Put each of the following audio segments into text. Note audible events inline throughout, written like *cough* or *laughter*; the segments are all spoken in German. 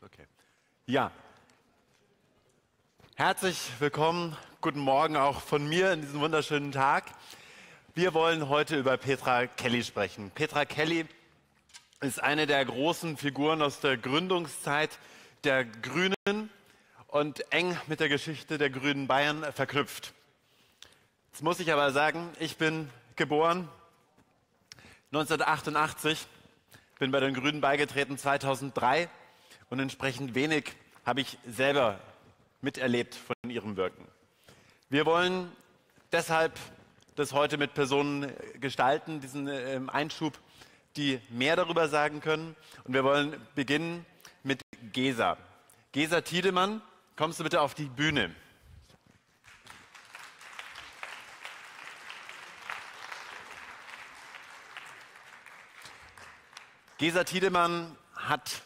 Okay. Ja. Herzlich willkommen, guten Morgen auch von mir in diesem wunderschönen Tag. Wir wollen heute über Petra Kelly sprechen. Petra Kelly ist eine der großen Figuren aus der Gründungszeit der Grünen und eng mit der Geschichte der Grünen Bayern verknüpft. Jetzt muss ich aber sagen, ich bin geboren 1988, bin bei den Grünen beigetreten 2003 und entsprechend wenig habe ich selber miterlebt von ihrem Wirken. Wir wollen deshalb das heute mit Personen gestalten, diesen äh, Einschub, die mehr darüber sagen können. Und wir wollen beginnen mit Gesa. Gesa Tiedemann, kommst du bitte auf die Bühne? Gesa Tiedemann hat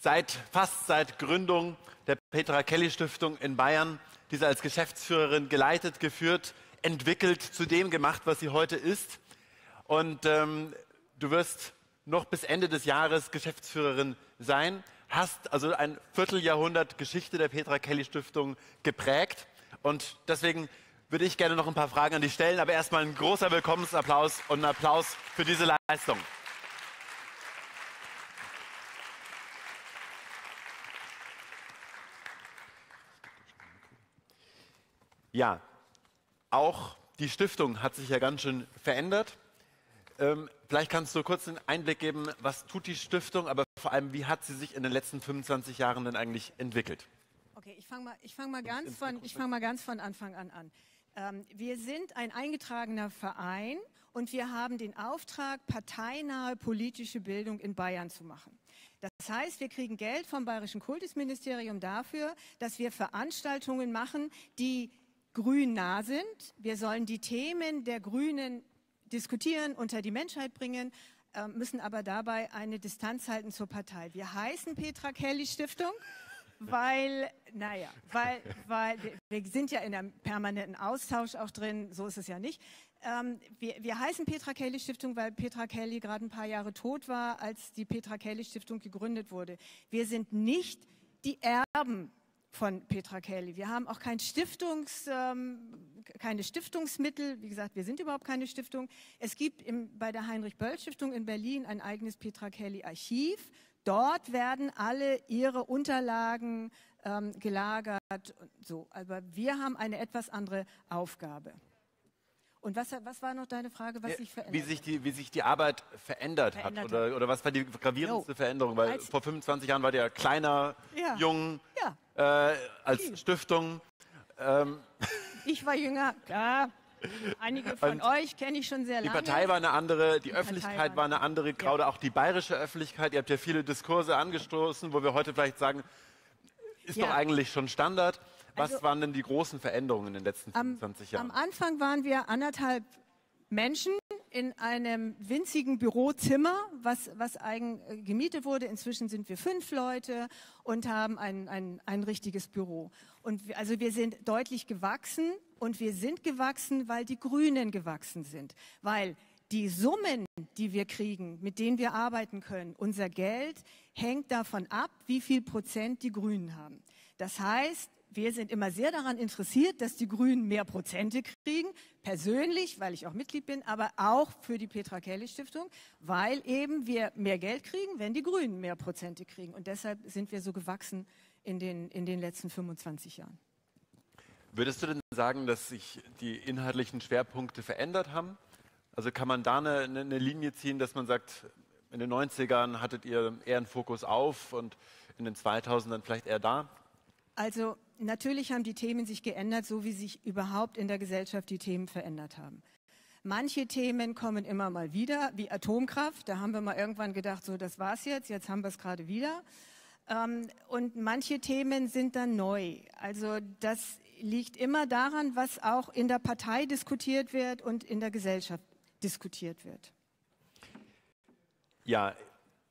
seit, fast seit Gründung der Petra Kelly Stiftung in Bayern diese als Geschäftsführerin geleitet, geführt, entwickelt, zu dem gemacht, was sie heute ist. Und ähm, du wirst noch bis Ende des Jahres Geschäftsführerin sein, hast also ein Vierteljahrhundert Geschichte der Petra Kelly Stiftung geprägt. Und deswegen würde ich gerne noch ein paar Fragen an dich stellen, aber erstmal ein großer Willkommensapplaus und ein Applaus für diese Leistung. Ja, auch die Stiftung hat sich ja ganz schön verändert. Ähm, vielleicht kannst du kurz einen Einblick geben, was tut die Stiftung, aber vor allem, wie hat sie sich in den letzten 25 Jahren denn eigentlich entwickelt? Okay, ich fange mal, fang mal, ganz von, fang mal ganz von Anfang an an. Ähm, wir sind ein eingetragener Verein und wir haben den Auftrag, parteinahe politische Bildung in Bayern zu machen. Das heißt, wir kriegen Geld vom Bayerischen Kultusministerium dafür, dass wir Veranstaltungen machen, die grünnah sind. Wir sollen die Themen der Grünen diskutieren, unter die Menschheit bringen, äh, müssen aber dabei eine Distanz halten zur Partei. Wir heißen Petra Kelly Stiftung, weil, naja, weil, weil wir, sind ja in einem permanenten Austausch auch drin, so ist es ja nicht. Ähm, wir, wir heißen Petra Kelly Stiftung, weil Petra Kelly gerade ein paar Jahre tot war, als die Petra Kelly Stiftung gegründet wurde. Wir sind nicht die Erben von Petra Kelly. Wir haben auch kein Stiftungs, ähm, keine Stiftungsmittel. Wie gesagt, wir sind überhaupt keine Stiftung. Es gibt im, bei der Heinrich-Böll-Stiftung in Berlin ein eigenes Petra Kelly-Archiv. Dort werden alle ihre Unterlagen ähm, gelagert. So. Aber wir haben eine etwas andere Aufgabe. Und was, was war noch deine Frage, was sich verändert wie sich die, Wie sich die Arbeit verändert, verändert hat oder, oder was war die gravierendste jo. Veränderung? Weil als vor 25 Jahren war der kleiner, ja. jung, ja. Äh, als Viel. Stiftung. Ähm. *laughs* Ich war jünger, klar. Einige von und euch kenne ich schon sehr lange. Die Partei war eine andere, die, die Öffentlichkeit war eine andere, gerade ja. auch die bayerische Öffentlichkeit. Ihr habt ja viele Diskurse angestoßen, wo wir heute vielleicht sagen, ist doch eigentlich schon Standard. Was also, waren denn die großen Veränderungen in den letzten 25 Jahren? Am Anfang waren wir anderthalb Menschen in einem winzigen Bürozimmer, was, was eigen äh, gemietet wurde. Inzwischen sind wir fünf Leute und haben ein, ein, ein richtiges Büro. Und wir, also wir sind deutlich gewachsen und wir sind gewachsen, weil die Grünen gewachsen sind. Weil die Summen, die wir kriegen, mit denen wir arbeiten können, unser Geld hängt davon ab, wie viel Prozent die Grünen haben. Das heißt, wir sind immer sehr daran interessiert, dass die Grünen mehr Prozente kriegen, persönlich, weil ich auch Mitglied bin, aber auch für die Petra Kelly Stiftung, weil eben wir mehr Geld kriegen, wenn die Grünen mehr Prozente kriegen. Und deshalb sind wir so gewachsen in den, in den letzten 25 Jahren. Würdest du denn sagen, dass sich die inhaltlichen Schwerpunkte verändert haben? Also kann man da eine, eine Linie ziehen, dass man sagt, in den 90ern hattet ihr eher einen Fokus auf und in den 2000ern vielleicht eher da? Also natürlich haben die Themen sich geändert, so wie sich überhaupt in der Gesellschaft die Themen verändert haben. Manche Themen kommen immer mal wieder, wie Atomkraft. Da haben wir mal irgendwann gedacht, so das war's jetzt, jetzt haben wir es gerade wieder. Ähm, und manche Themen sind dann neu. Also das liegt immer daran, was auch in der Partei diskutiert wird und in der Gesellschaft diskutiert wird. Ja,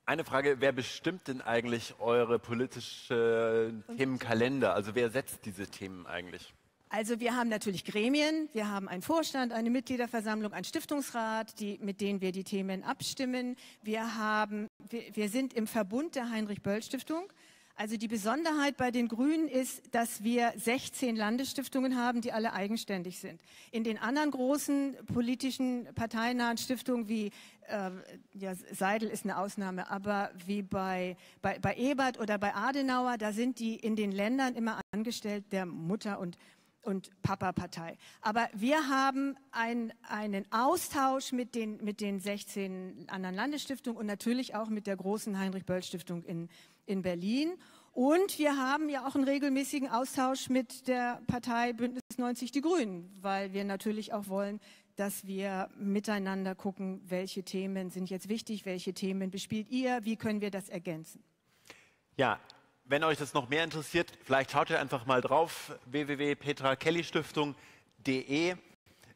eine Frage, wer bestimmt denn eigentlich eure politische Themenkalender? Also wer setzt diese Themen eigentlich? Also wir haben natürlich Gremien, wir haben einen Vorstand, eine Mitgliederversammlung, einen Stiftungsrat, die, mit denen wir die Themen abstimmen. Wir, haben, wir, wir sind im Verbund der Heinrich-Böll-Stiftung. Also die Besonderheit bei den Grünen ist, dass wir 16 Landesstiftungen haben, die alle eigenständig sind. In den anderen großen politischen parteinahen Stiftungen wie äh, ja, Seidel ist eine Ausnahme, aber wie bei, bei, bei Ebert oder bei Adenauer, da sind die in den Ländern immer angestellt der Mutter und und Papa-Partei. Aber wir haben ein, einen Austausch mit den, mit den 16 anderen Landesstiftungen und natürlich auch mit der großen Heinrich-Böll-Stiftung in, in Berlin. Und wir haben ja auch einen regelmäßigen Austausch mit der Partei Bündnis 90 Die Grünen, weil wir natürlich auch wollen, dass wir miteinander gucken, welche Themen sind jetzt wichtig, welche Themen bespielt ihr, wie können wir das ergänzen. Ja, wenn euch das noch mehr interessiert, vielleicht schaut ihr einfach mal drauf, www.petrakellystiftung.de.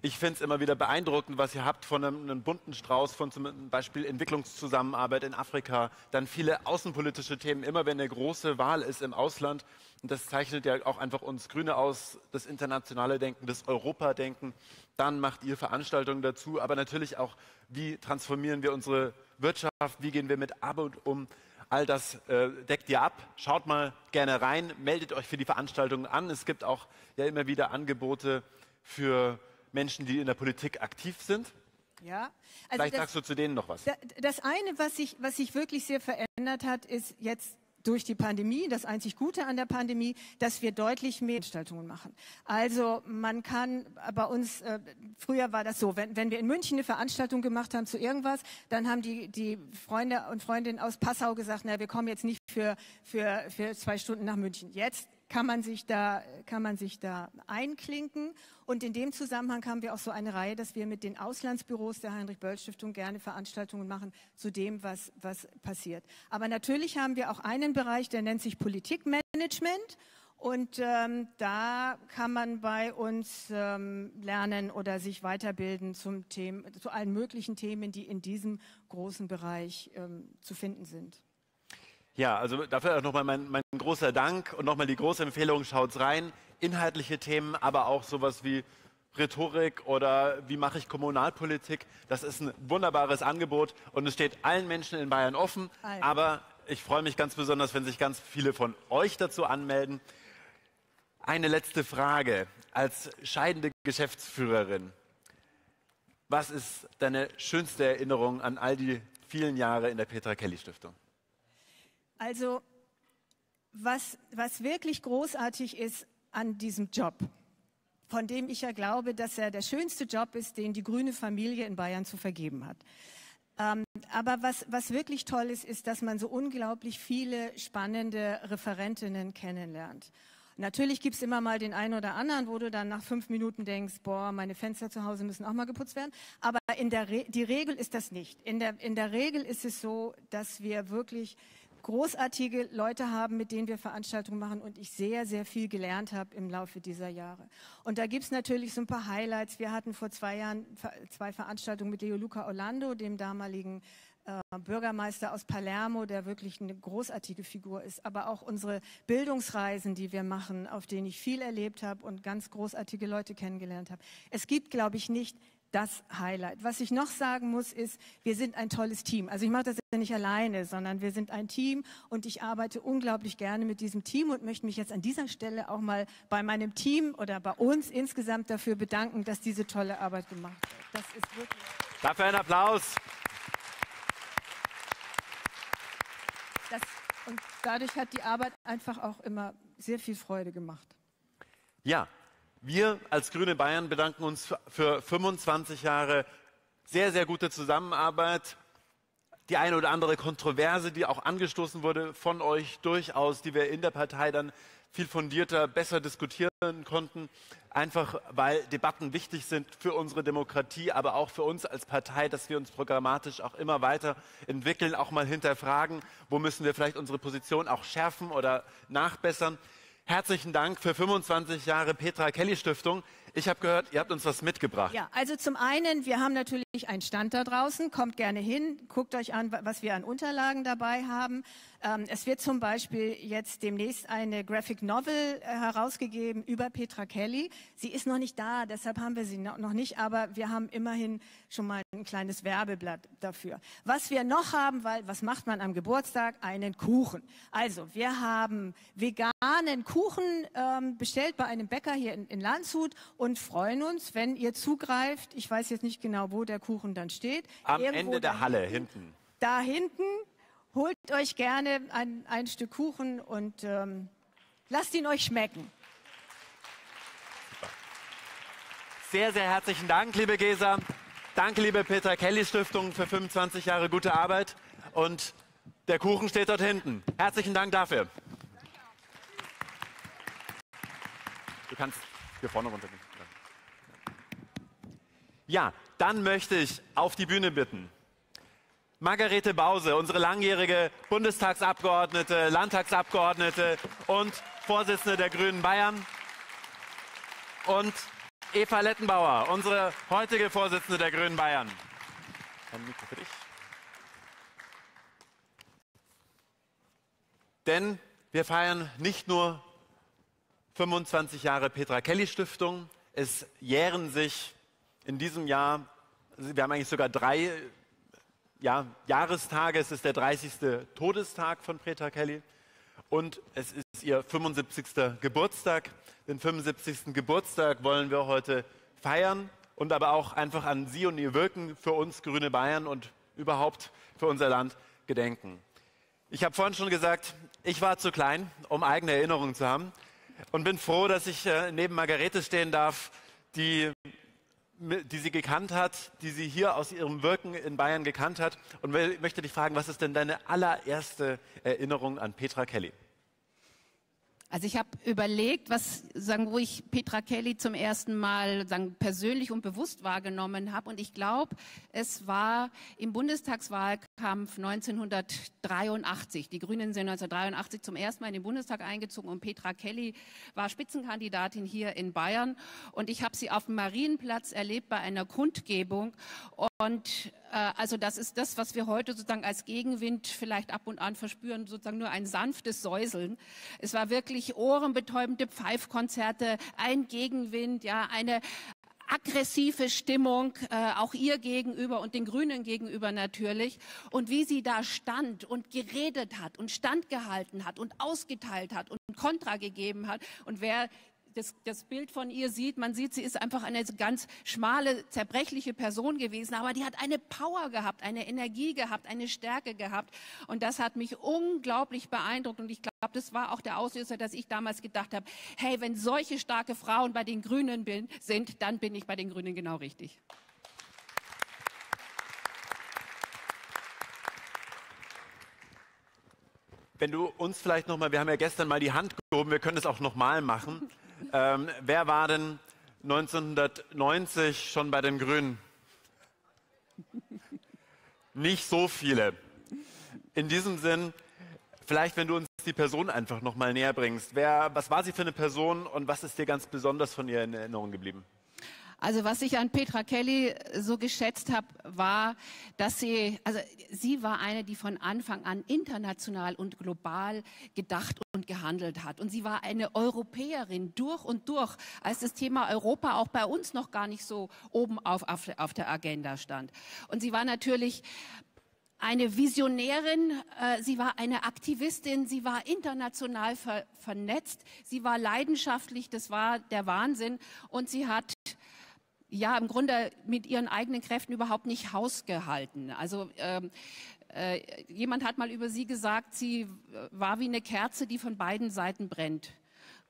Ich finde es immer wieder beeindruckend, was ihr habt von einem, einem, bunten Strauß von zum Beispiel Entwicklungszusammenarbeit in Afrika, dann viele außenpolitische Themen, immer wenn eine große Wahl ist im Ausland. Und das zeichnet ja auch einfach uns Grüne aus, das internationale Denken, das Europadenken. Dann macht ihr Veranstaltungen dazu, aber natürlich auch, wie transformieren wir unsere Wirtschaft, wie gehen wir mit Armut um. All das äh, deckt ihr ab. Schaut mal gerne rein, meldet euch für die Veranstaltungen an. Es gibt auch ja immer wieder Angebote für Menschen, die in der Politik aktiv sind? Ja. Also Vielleicht das, sagst du zu denen noch was. Das eine, was sich, was sich wirklich sehr verändert hat, ist jetzt durch die Pandemie, das einzig Gute an der Pandemie, dass wir deutlich mehr Veranstaltungen machen. Also man kann bei uns, äh, früher war das so, wenn, wenn wir in München eine Veranstaltung gemacht haben zu irgendwas, dann haben die, die Freunde und Freundinnen aus Passau gesagt, na, wir kommen jetzt nicht für, für, für zwei Stunden nach München. Jetzt kann man sich da, kann man sich da einklinken. Und in dem Zusammenhang haben wir auch so eine Reihe, dass wir mit den Auslandsbüros der Heinrich-Böll-Stiftung gerne Veranstaltungen machen zu dem, was, was passiert. Aber natürlich haben wir auch einen Bereich, der nennt sich Politikmanagement. Und ähm, da kann man bei uns ähm, lernen oder sich weiterbilden zum Themen, zu allen möglichen Themen, die in diesem großen Bereich ähm, zu finden sind. Ja, also dafür auch nochmal mein, mein großer Dank und nochmal die große Empfehlung, schaut's rein. Inhaltliche Themen, aber auch sowas wie Rhetorik oder wie mache ich Kommunalpolitik. Das ist ein wunderbares Angebot und es steht allen Menschen in Bayern offen. Alter. Aber ich freue mich ganz besonders, wenn sich ganz viele von euch dazu anmelden. Eine letzte Frage als scheidende Geschäftsführerin. Was ist deine schönste Erinnerung an all die vielen Jahre in der Petra Kelly Stiftung? Also was, was wirklich großartig ist an diesem Job, von dem ich ja glaube, dass er der schönste Job ist, den die grüne Familie in Bayern zu vergeben hat. Ähm, aber was, was wirklich toll ist, ist, dass man so unglaublich viele spannende Referentinnen kennenlernt. Natürlich gibt es immer mal den einen oder anderen, wo du dann nach fünf Minuten denkst, boah, meine Fenster zu Hause müssen auch mal geputzt werden. Aber in der Re die Regel ist das nicht. In der, in der Regel ist es so, dass wir wirklich großartige Leute haben, mit denen wir Veranstaltungen machen und ich sehr, sehr viel gelernt habe im Laufe dieser Jahre. Und da gibt es natürlich so ein paar Highlights. Wir hatten vor zwei Jahren zwei Veranstaltungen mit Leo Luca Orlando, dem damaligen äh, Bürgermeister aus Palermo, der wirklich eine großartige Figur ist, aber auch unsere Bildungsreisen, die wir machen, auf denen ich viel erlebt habe und ganz großartige Leute kennengelernt habe. Es gibt, glaube ich, nicht das Highlight. Was ich noch sagen muss, ist, wir sind ein tolles Team. Also ich mache das ja nicht alleine, sondern wir sind ein Team und ich arbeite unglaublich gerne mit diesem Team und möchte mich jetzt an dieser Stelle auch mal bei meinem Team oder bei uns insgesamt dafür bedanken, dass diese tolle Arbeit gemacht wird. Das ist wirklich. Dafür ein Applaus. Das, und dadurch hat die Arbeit einfach auch immer sehr viel Freude gemacht. Ja, wir als Grüne Bayern bedanken uns für 25 Jahre sehr, sehr gute Zusammenarbeit. Die eine oder andere Kontroverse, die auch angestoßen wurde von euch durchaus, die wir in der Partei dann viel fundierter, besser diskutieren konnten. Einfach weil Debatten wichtig sind für unsere Demokratie, aber auch für uns als Partei, dass wir uns programmatisch auch immer weiter entwickeln, auch mal hinterfragen, wo müssen wir vielleicht unsere Position auch schärfen oder nachbessern. Herzlichen Dank für 25 Jahre Petra Kelly Stiftung. Ich habe gehört, ihr habt uns was mitgebracht. Ja, also zum einen, wir haben natürlich einen Stand da draußen. Kommt gerne hin, guckt euch an, was wir an Unterlagen dabei haben. Ähm, es wird zum Beispiel jetzt demnächst eine Graphic Novel äh, herausgegeben über Petra Kelly. Sie ist noch nicht da, deshalb haben wir sie noch nicht, aber wir haben immerhin schon mal ein kleines Werbeblatt dafür. Was wir noch haben, weil was macht man am Geburtstag? Einen Kuchen. Also wir haben veganen Kuchen ähm, bestellt bei einem Bäcker hier in, in Landshut und freuen uns, wenn ihr zugreift. Ich weiß jetzt nicht genau, wo der Kuchen dann steht. Am Irgendwo Ende der Halle hinten. Da hinten holt euch gerne ein, ein Stück Kuchen und ähm, lasst ihn euch schmecken. Sehr, sehr herzlichen Dank, liebe Gesa. Danke, liebe Peter Kelly Stiftung, für 25 Jahre gute Arbeit. Und der Kuchen steht dort hinten. Herzlichen Dank dafür. Du kannst hier vorne runtergehen. Ja, dann möchte ich auf die Bühne bitten Margarete Bause, unsere langjährige Bundestagsabgeordnete, Landtagsabgeordnete und Vorsitzende der Grünen Bayern. Und Eva Lettenbauer, unsere heutige Vorsitzende der Grünen Bayern. Ein Mikro für dich. Denn wir feiern nicht nur 25 Jahre Petra Kelly Stiftung, es jähren sich in diesem Jahr, wir haben eigentlich sogar drei ja, Jahrestage. Es ist der 30. Todestag von Petra Kelly und es ist ihr 75. Geburtstag. Den 75. Geburtstag wollen wir heute feiern und aber auch einfach an sie und ihr Wirken für uns Grüne Bayern und überhaupt für unser Land gedenken. Ich habe vorhin schon gesagt, ich war zu klein, um eigene Erinnerungen zu haben und bin froh, dass ich äh, neben Margarete stehen darf, die die sie gekannt hat, die sie hier aus ihrem Wirken in Bayern gekannt hat. Und möchte dich fragen, was ist denn deine allererste Erinnerung an Petra Kelly? Also ich habe überlegt, was sagen, wo ich Petra Kelly zum ersten Mal sagen, persönlich und bewusst wahrgenommen habe. Und ich glaube, es war im Bundestagswahlkampf 1983. Die Grünen sind 1983 zum ersten Mal in den Bundestag eingezogen und Petra Kelly war Spitzenkandidatin hier in Bayern. Und ich habe sie auf dem Marienplatz erlebt bei einer Kundgebung. Und also das ist das, was wir heute sozusagen als Gegenwind vielleicht ab und an verspüren, sozusagen nur ein sanftes Säuseln. Es war wirklich ohrenbetäubende Pfeifkonzerte, ein Gegenwind, ja, eine aggressive Stimmung, äh, auch ihr gegenüber und den Grünen gegenüber natürlich. Und wie sie da stand und geredet hat und standgehalten hat und ausgeteilt hat und Kontra gegeben hat. Und wer das, das Bild von ihr sieht, man sieht, sie ist einfach eine ganz schmale, zerbrechliche Person gewesen, aber die hat eine Power gehabt, eine Energie gehabt, eine Stärke gehabt. Und das hat mich unglaublich beeindruckt. Und ich glaube, das war auch der Auslöser, dass ich damals gedacht habe, hey, wenn solche starke Frauen bei den Grünen bin, sind, dann bin ich bei den Grünen genau richtig. Wenn du uns vielleicht nochmal, wir haben ja gestern mal die Hand gehoben, wir können es auch nochmal machen. *laughs* Ähm, wer war denn 1990 schon bei den Grünen? Nicht so viele. In diesem Sinn, vielleicht wenn du uns die Person einfach noch mal näher bringst. Wer, was war sie für eine Person und was ist dir ganz besonders von ihr in Erinnerung geblieben? Also was ich an Petra Kelly so geschätzt habe, war, dass sie, also sie war eine, die von Anfang an international und global gedacht und gehandelt hat. Und sie war eine Europäerin durch und durch, als das Thema Europa auch bei uns noch gar nicht so oben auf, auf, auf der Agenda stand. Und sie war natürlich eine Visionärin, äh, sie war eine Aktivistin, sie war international ver vernetzt, sie war leidenschaftlich, das war der Wahnsinn und sie hat ja im Grunde mit ihren eigenen Kräften überhaupt nicht hausgehalten. Also ähm, äh, jemand hat mal über sie gesagt, sie war wie eine Kerze, die von beiden Seiten brennt.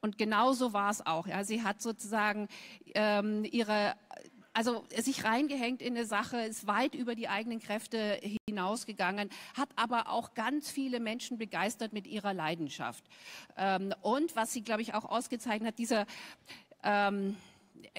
Und genauso war es auch. Ja. Sie hat sozusagen ähm, ihre also sich reingehängt in eine Sache, ist weit über die eigenen Kräfte hinausgegangen, hat aber auch ganz viele Menschen begeistert mit ihrer Leidenschaft. Ähm, und was sie, glaube ich, auch ausgezeichnet hat, dieser ähm,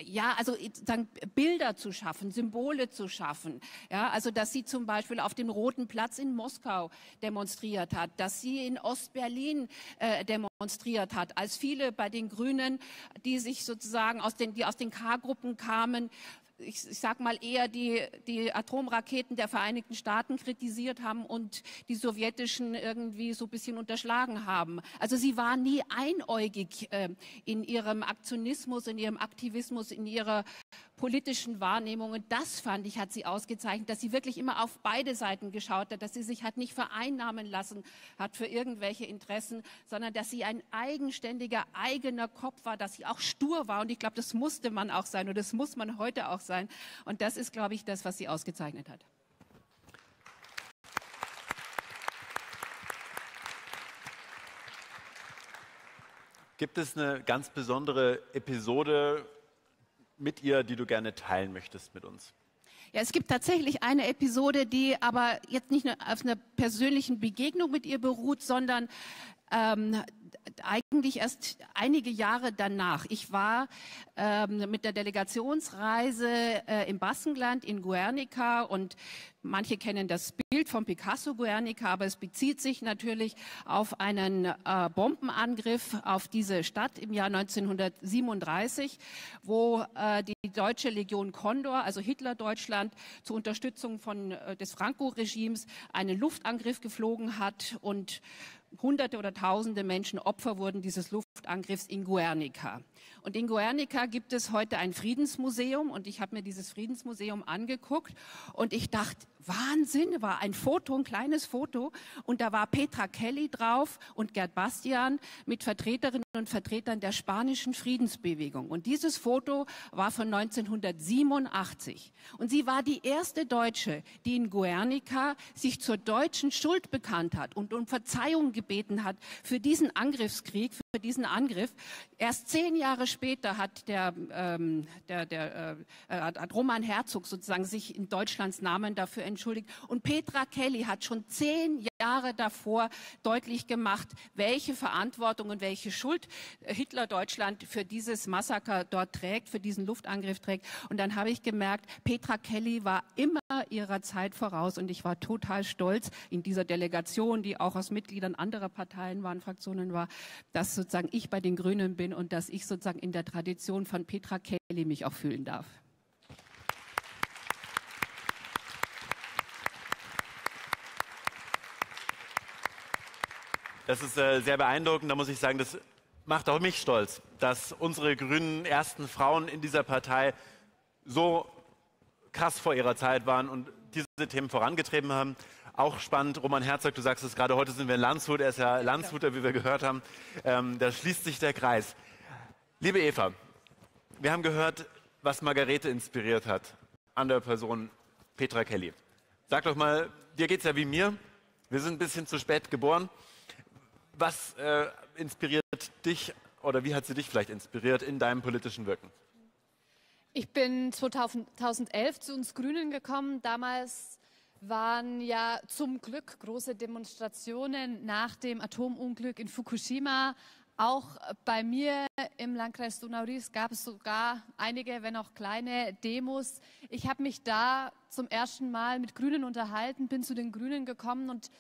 ja, also sagen, Bilder zu schaffen, Symbole zu schaffen. Ja, also dass sie zum Beispiel auf dem Roten Platz in Moskau demonstriert hat, dass sie in Ostberlin äh, demonstriert hat, als viele bei den Grünen, die sich sozusagen aus den, die aus den K-Gruppen kamen, ich, ich sag mal eher die, die Atomraketen der Vereinigten Staaten kritisiert haben und die sowjetischen irgendwie so ein bisschen unterschlagen haben. Also sie war nie einäugig äh, in ihrem Aktionismus, in ihrem Aktivismus, in ihrer politischen Wahrnehmungen. Das fand ich, hat sie ausgezeichnet, dass sie wirklich immer auf beide Seiten geschaut hat, dass sie sich hat nicht vereinnahmen lassen hat für irgendwelche Interessen, sondern dass sie ein eigenständiger, eigener Kopf war, dass sie auch stur war. Und ich glaube, das musste man auch sein und das muss man heute auch sein. Und das ist, glaube ich, das, was sie ausgezeichnet hat. Gibt es eine ganz besondere Episode mit ihr, die du gerne teilen möchtest mit uns? Ja, es gibt tatsächlich eine Episode, die aber jetzt nicht nur auf einer persönlichen Begegnung mit ihr beruht, sondern ähm, eigentlich erst einige Jahre danach. Ich war ähm, mit der Delegationsreise äh, im Baskenland in Guernica und manche kennen das Bild von Picasso Guernica, aber es bezieht sich natürlich auf einen äh, Bombenangriff auf diese Stadt im Jahr 1937, wo äh, die deutsche Legion Condor, also Hitler-Deutschland, zur Unterstützung von, äh, des Franco-Regimes einen Luftangriff geflogen hat und Hunderte oder Tausende Menschen Opfer wurden dieses Luftangriffs in Guernica. Und in Guernica gibt es heute ein Friedensmuseum und ich habe mir dieses Friedensmuseum angeguckt und ich dachte, Wahnsinn, war ein Foto, ein kleines Foto und da war Petra Kelly drauf und Gerd Bastian mit Vertreterinnen und Vertretern der spanischen Friedensbewegung. Und dieses Foto war von 1987 und sie war die erste Deutsche, die in Guernica sich zur deutschen Schuld bekannt hat und um Verzeihung gebeten hat für diesen Angriffskrieg, für diesen Angriff. Erst zehn Jahre später hat der, ähm, der, der äh, hat Roman Herzog sozusagen sich in Deutschlands Namen dafür entschuldigt. Und Petra Kelly hat schon zehn Jahre davor deutlich gemacht, welche Verantwortung und welche Schuld Hitler Deutschland für dieses Massaker dort trägt, für diesen Luftangriff trägt. Und dann habe ich gemerkt, Petra Kelly war immer ihrer Zeit voraus und ich war total stolz in dieser Delegation, die auch aus Mitgliedern anderer Parteien waren, Fraktionen war, dass sozusagen ich bei den Grünen bin und dass ich sozusagen in der Tradition von Petra Kelly mich auch fühlen darf. Das ist äh, sehr beeindruckend. Da muss ich sagen, das macht auch mich stolz, dass unsere grünen ersten Frauen in dieser Partei so krass vor ihrer Zeit waren und diese Themen vorangetrieben haben. Auch spannend, Roman Herzog, du sagst es gerade, heute sind wir in Landshut, er ist ja Landshuter, wie wir gehört haben. Ähm, da schließt sich der Kreis. Liebe Eva, wir haben gehört, was Margarete inspiriert hat an der Person Petra Kelly. Sag doch mal, dir geht es ja wie mir. Wir sind ein bisschen zu spät geboren. Was äh, inspiriert dich oder wie hat sie dich vielleicht inspiriert in deinem politischen Wirken? Ich bin 2011 zu uns Grünen gekommen. Damals waren ja zum Glück große Demonstrationen nach dem Atomunglück in Fukushima. Auch bei mir im Landkreis Donau-Ries gab es sogar einige, wenn auch kleine Demos. Ich habe mich da zum ersten Mal mit Grünen unterhalten, bin zu den Grünen gekommen und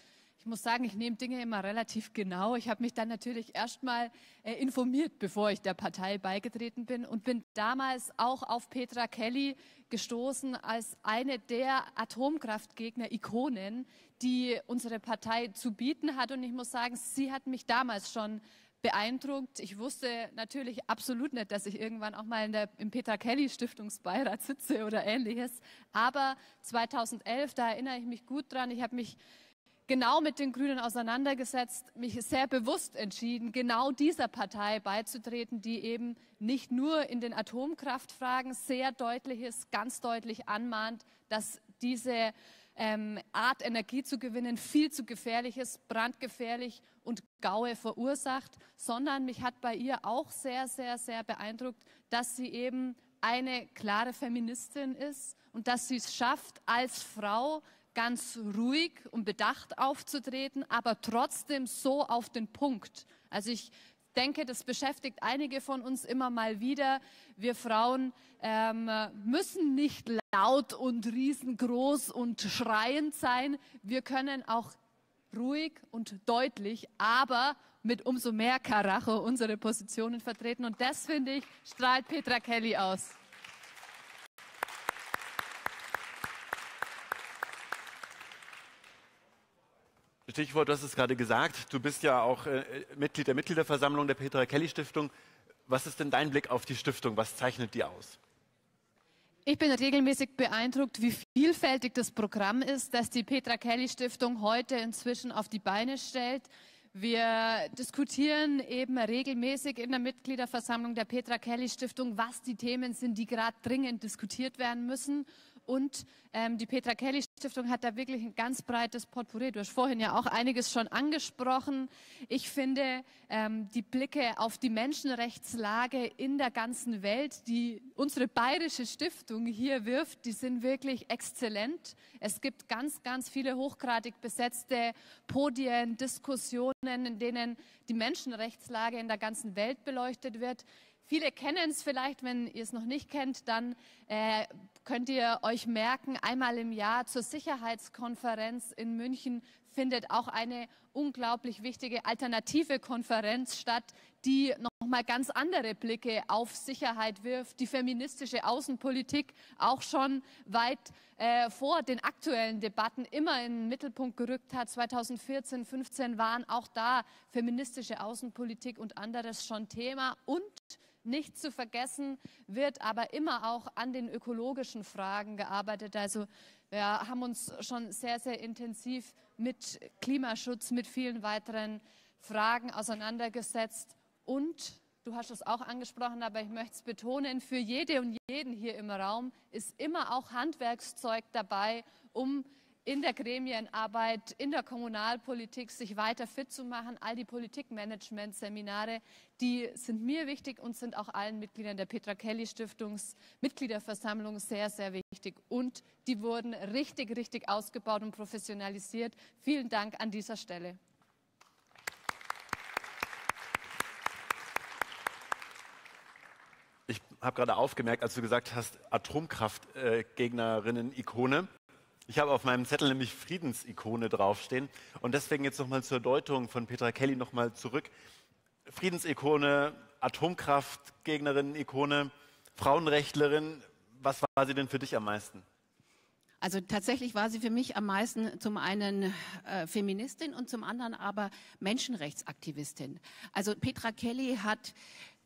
ich muss sagen, ich nehme Dinge immer relativ genau. Ich habe mich dann natürlich erstmal äh, informiert, bevor ich der Partei beigetreten bin und bin damals auch auf Petra Kelly gestoßen als eine der Atomkraftgegner-Ikonen, die unsere Partei zu bieten hat. Und ich muss sagen, sie hat mich damals schon beeindruckt. Ich wusste natürlich absolut nicht, dass ich irgendwann auch mal in der, im Peter Kelly Stiftungsbeirat sitze oder ähnliches. Aber 2011, da erinnere ich mich gut dran, ich habe mich genau mit den Grünen auseinandergesetzt, mich sehr bewusst entschieden, genau dieser Partei beizutreten, die eben nicht nur in den Atomkraftfragen sehr deutlich ist, ganz deutlich anmahnt, dass diese ähm, Art Energie zu gewinnen viel zu gefährlich ist, brandgefährlich und Gaue verursacht, sondern mich hat bei ihr auch sehr, sehr, sehr beeindruckt, dass sie eben eine klare Feministin ist und dass sie es schafft, als Frau ganz ruhig und bedacht aufzutreten, aber trotzdem so auf den Punkt. Also ich denke, das beschäftigt einige von uns immer mal wieder. Wir Frauen ähm, müssen nicht laut und riesengroß und schreiend sein. Wir können auch ruhig und deutlich, aber mit umso mehr Karacho unsere Positionen vertreten. Und das, finde ich, strahlt Petra Kelly aus. Stichwort, du hast es gerade gesagt, du bist ja auch äh, Mitglied der Mitgliederversammlung der Petra Kelly Stiftung. Was ist denn dein Blick auf die Stiftung? Was zeichnet die aus? Ich bin regelmäßig beeindruckt, wie vielfältig das Programm ist, das die Petra Kelly Stiftung heute inzwischen auf die Beine stellt. Wir diskutieren eben regelmäßig in der Mitgliederversammlung der Petra Kelly Stiftung, was die Themen sind, die gerade dringend diskutiert werden müssen. Und ähm, die Petra Kelly Stiftung hat da wirklich ein ganz breites Potpourri. Du hast vorhin ja auch einiges schon angesprochen. Ich finde, ähm, die Blicke auf die Menschenrechtslage in der ganzen Welt, die unsere bayerische Stiftung hier wirft, die sind wirklich exzellent. Es gibt ganz, ganz viele hochgradig besetzte Podien, Diskussionen, in denen die Menschenrechtslage in der ganzen Welt beleuchtet wird. Viele kennen es vielleicht, wenn ihr es noch nicht kennt, dann äh, könnt ihr euch merken, einmal im Jahr zur Sicherheitskonferenz in München findet auch eine unglaublich wichtige alternative Konferenz statt, die nochmal ganz andere Blicke auf Sicherheit wirft, die feministische Außenpolitik auch schon weit äh, vor den aktuellen Debatten immer in den Mittelpunkt gerückt hat. 2014, 15 waren auch da feministische Außenpolitik und anderes schon Thema und nicht zu vergessen wird aber immer auch an den ökologischen Fragen gearbeitet. Also wir haben uns schon sehr, sehr intensiv mit Klimaschutz, mit vielen weiteren Fragen auseinandergesetzt. Und du hast es auch angesprochen, aber ich möchte es betonen, für jede und jeden hier im Raum ist immer auch Handwerkszeug dabei, um in der Gremienarbeit, in der Kommunalpolitik sich weiter fit zu machen. All die Politikmanagement-Seminare, die sind mir wichtig und sind auch allen Mitgliedern der Petra Kelly Stiftungs Mitgliederversammlung sehr, sehr wichtig. Und die wurden richtig, richtig ausgebaut und professionalisiert. Vielen Dank an dieser Stelle. Ich habe gerade aufgemerkt, als du gesagt hast, Atomkraftgegnerinnen-Ikone. Ich habe auf meinem Zettel nämlich Friedensikone draufstehen. Und deswegen jetzt nochmal zur Deutung von Petra Kelly nochmal zurück. Friedensikone, Atomkraftgegnerin, Ikone, Frauenrechtlerin. Was war sie denn für dich am meisten? Also tatsächlich war sie für mich am meisten zum einen äh, Feministin und zum anderen aber Menschenrechtsaktivistin. Also Petra Kelly hat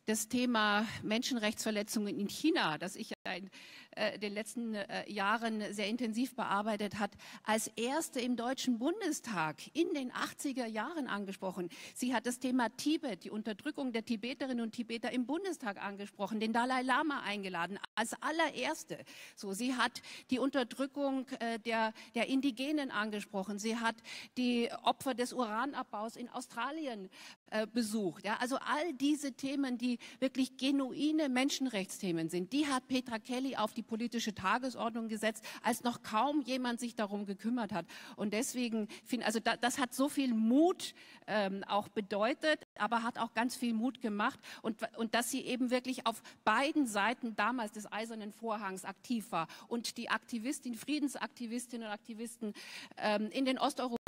das Thema Menschenrechtsverletzungen in China, das ich ja in äh, den letzten äh, Jahren sehr intensiv bearbeitet hat, als erste im Deutschen Bundestag in den 80er Jahren angesprochen. Sie hat das Thema Tibet, die Unterdrückung der Tibeterinnen und Tibeter im Bundestag angesprochen, den Dalai Lama eingeladen, als allererste. So, sie hat die Unterdrückung äh, der, der Indigenen angesprochen. Sie hat die Opfer des Uranabbaus in Australien äh, besucht. Ja, also all diese Themen, die wirklich genuine Menschenrechtsthemen sind, die hat Petra Kelly auf die politische Tagesordnung gesetzt, als noch kaum jemand sich darum gekümmert hat. Und deswegen finde, also da, das hat so viel Mut ähm, auch bedeutet, aber hat auch ganz viel Mut gemacht und, und dass sie eben wirklich auf beiden Seiten damals des Eisernen Vorhangs aktiv war und die Aktivistin, Friedensaktivistinnen und Aktivisten ähm, in den osteuropäischen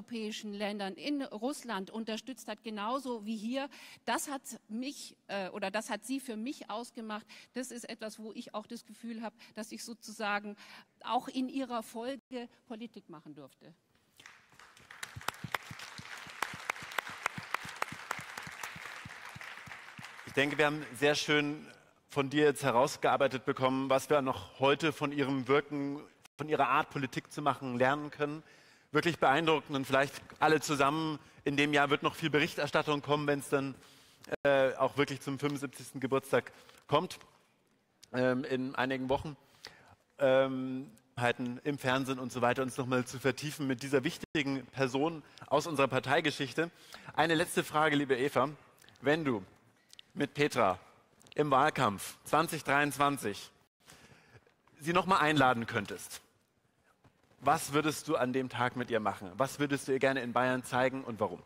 Ländern, in Russland unterstützt hat, genauso wie hier. Das hat mich äh, oder das hat sie für mich ausgemacht. Das ist etwas, wo ich auch das Gefühl habe, dass ich sozusagen auch in ihrer Folge Politik machen durfte. Ich denke, wir haben sehr schön von dir jetzt herausgearbeitet bekommen, was wir noch heute von ihrem Wirken, von ihrer Art Politik zu machen lernen können. Wirklich beeindruckend und vielleicht alle zusammen. In dem Jahr wird noch viel Berichterstattung kommen, wenn es dann äh, auch wirklich zum 75. Geburtstag kommt, ähm, in einigen Wochen. Ähm, im Fernsehen und so weiter uns nochmal zu vertiefen mit dieser wichtigen Person aus unserer Parteigeschichte. Eine letzte Frage, liebe Eva. Wenn du mit Petra im Wahlkampf 2023 sie nochmal einladen könntest, was würdest du an dem Tag mit ihr machen? Was würdest du ihr gerne in Bayern zeigen und warum?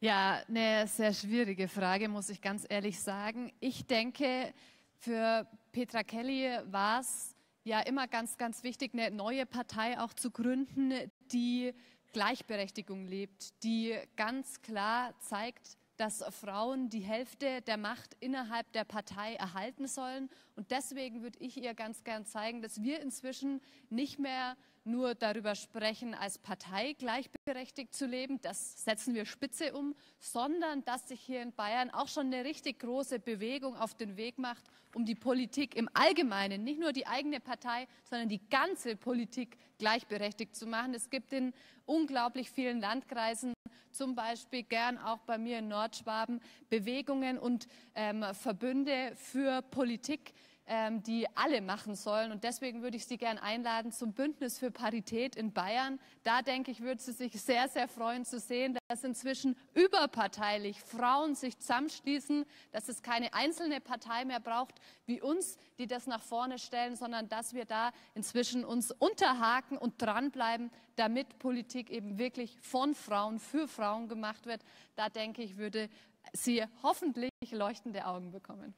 Ja, eine sehr schwierige Frage, muss ich ganz ehrlich sagen. Ich denke, für Petra Kelly war es ja immer ganz, ganz wichtig, eine neue Partei auch zu gründen, die Gleichberechtigung lebt, die ganz klar zeigt, dass Frauen die Hälfte der Macht innerhalb der Partei erhalten sollen. Und deswegen würde ich ihr ganz gern zeigen, dass wir inzwischen nicht mehr nur darüber sprechen, als Partei gleichberechtigt zu leben, das setzen wir spitze um, sondern dass sich hier in Bayern auch schon eine richtig große Bewegung auf den Weg macht, um die Politik im Allgemeinen, nicht nur die eigene Partei, sondern die ganze Politik gleichberechtigt zu machen. Es gibt in unglaublich vielen Landkreisen, zum Beispiel gern auch bei mir in Nordschwaben, Bewegungen und ähm, Verbünde für Politik, ähm, die alle machen sollen. Und deswegen würde ich Sie gern einladen zum Bündnis für Parität in Bayern. Da denke ich, würde Sie sich sehr, sehr freuen zu sehen, dass inzwischen überparteilich Frauen sich zusammenschließen, dass es keine einzelne Partei mehr braucht wie uns, die das nach vorne stellen, sondern dass wir da inzwischen uns unterhaken und dranbleiben, damit Politik eben wirklich von Frauen für Frauen gemacht wird. Da denke ich, würde sie hoffentlich leuchtende Augen bekommen.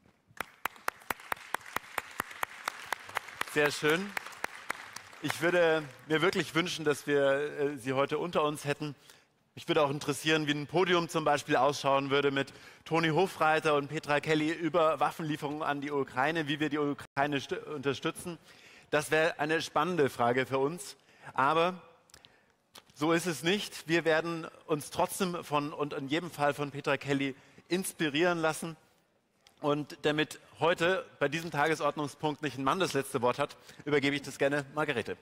Sehr schön. Ich würde mir wirklich wünschen, dass wir äh, Sie heute unter uns hätten. Mich würde auch interessieren, wie ein Podium zum Beispiel ausschauen würde mit Toni Hofreiter und Petra Kelly über Waffenlieferungen an die Ukraine, wie wir die Ukraine unterstützen. Das wäre eine spannende Frage für uns. Aber so ist es nicht. Wir werden uns trotzdem von und in jedem Fall von Petra Kelly inspirieren lassen. Und damit heute bei diesem Tagesordnungspunkt nicht ein Mann das letzte Wort hat, übergebe ich das gerne Margarete.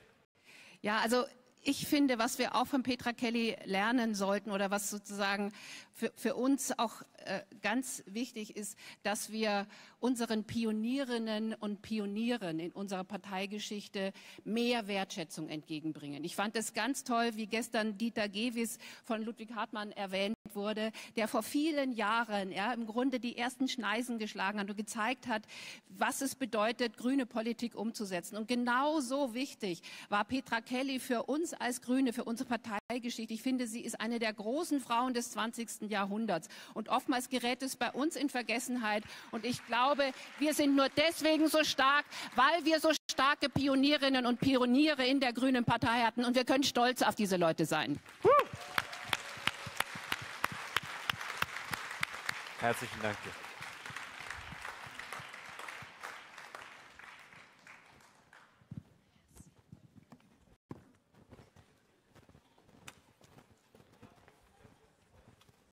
Ja, also ich finde, was wir auch von Petra Kelly lernen sollten oder was sozusagen für, für uns auch äh, ganz wichtig ist, dass wir unseren Pionierinnen und Pionieren in unserer Parteigeschichte mehr Wertschätzung entgegenbringen. Ich fand es ganz toll, wie gestern Dieter Gewis von Ludwig Hartmann erwähnt wurde, der vor vielen Jahren ja, im Grunde die ersten Schneisen geschlagen hat und gezeigt hat, was es bedeutet, grüne Politik umzusetzen. Und genau so wichtig war Petra Kelly für uns als Grüne, für unsere Parteigeschichte. Ich finde, sie ist eine der großen Frauen des 20. Jahrhunderts. Und oftmals gerät es bei uns in Vergessenheit. Und ich glaube, wir sind nur deswegen so stark, weil wir so starke Pionierinnen und Pioniere in der Grünen Partei hatten. Und wir können stolz auf diese Leute sein. Herzlichen Dank.